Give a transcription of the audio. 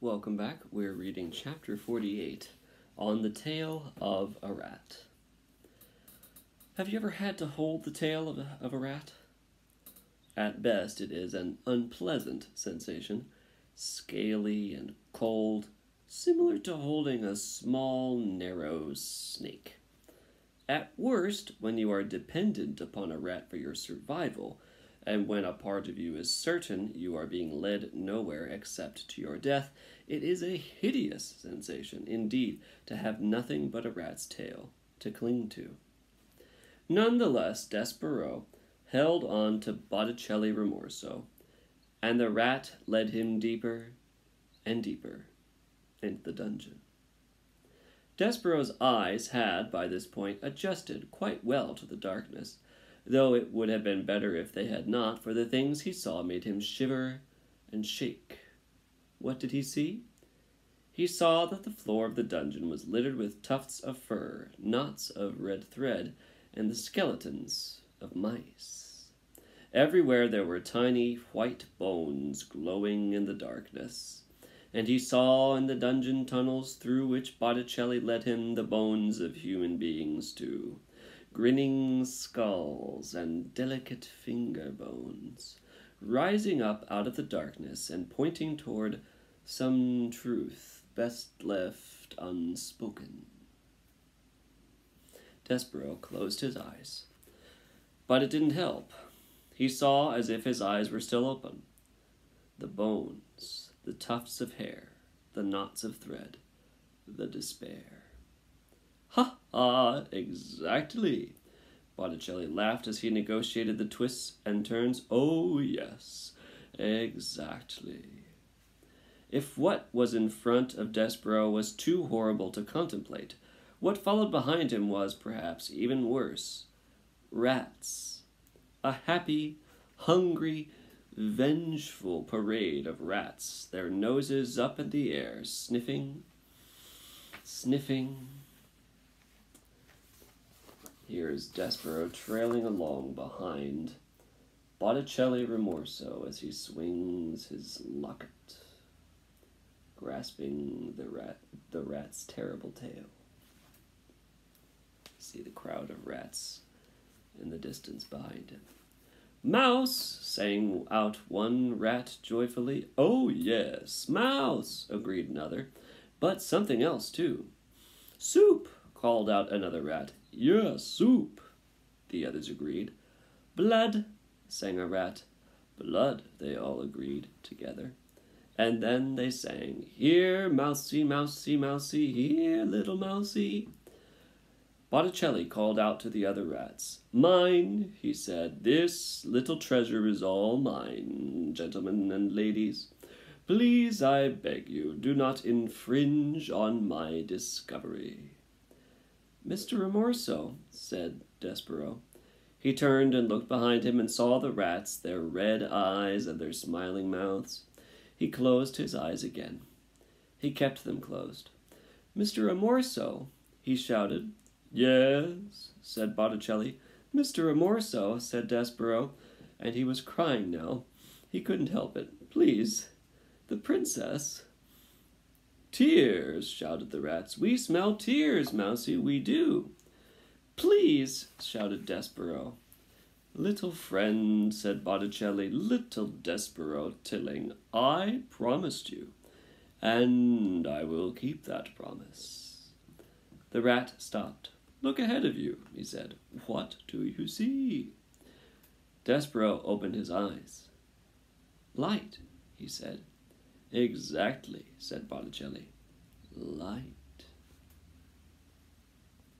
Welcome back. We're reading chapter 48 on the tail of a rat. Have you ever had to hold the tail of a, of a rat? At best, it is an unpleasant sensation, scaly and cold, similar to holding a small, narrow snake. At worst, when you are dependent upon a rat for your survival, and when a part of you is certain you are being led nowhere except to your death, it is a hideous sensation indeed to have nothing but a rat's tail to cling to. Nonetheless, Despereaux held on to Botticelli Remorso, and the rat led him deeper and deeper into the dungeon. Despereaux's eyes had, by this point, adjusted quite well to the darkness, though it would have been better if they had not, for the things he saw made him shiver and shake. What did he see? He saw that the floor of the dungeon was littered with tufts of fur, knots of red thread, and the skeletons of mice. Everywhere there were tiny white bones glowing in the darkness, and he saw in the dungeon tunnels through which Botticelli led him the bones of human beings too grinning skulls and delicate finger bones, rising up out of the darkness and pointing toward some truth best left unspoken. Despereaux closed his eyes. But it didn't help. He saw as if his eyes were still open. The bones, the tufts of hair, the knots of thread, the despair. Ha ha, exactly. Botticelli laughed as he negotiated the twists and turns. Oh, yes, exactly. If what was in front of Despereaux was too horrible to contemplate, what followed behind him was, perhaps, even worse. Rats. A happy, hungry, vengeful parade of rats, their noses up in the air, sniffing, sniffing, Here's Despereaux trailing along behind Botticelli Remorso as he swings his locket, grasping the rat the rat's terrible tail. See the crowd of rats in the distance behind him. Mouse! sang out one rat joyfully. Oh, yes, mouse, agreed another, but something else too. Soup! called out another rat. Yes, soup, the others agreed. Blood, sang a rat. Blood, they all agreed together. And then they sang, Here, mousey, mousey, mousey, here, little mousey. Botticelli called out to the other rats. Mine, he said, this little treasure is all mine, gentlemen and ladies. Please, I beg you, do not infringe on my discovery. Mr. Remorso, said Despereaux. He turned and looked behind him and saw the rats, their red eyes and their smiling mouths. He closed his eyes again. He kept them closed. Mr. Remorso, he shouted. Yes, said Botticelli. Mr. Remorso, said Despereaux, and he was crying now. He couldn't help it. Please, the princess. Tears, shouted the rats. We smell tears, Mousie, we do. Please, shouted Despereaux. Little friend, said Botticelli, little Despereaux Tilling, I promised you, and I will keep that promise. The rat stopped. Look ahead of you, he said. What do you see? Despereaux opened his eyes. Light, he said. Exactly, said Botticelli. Light.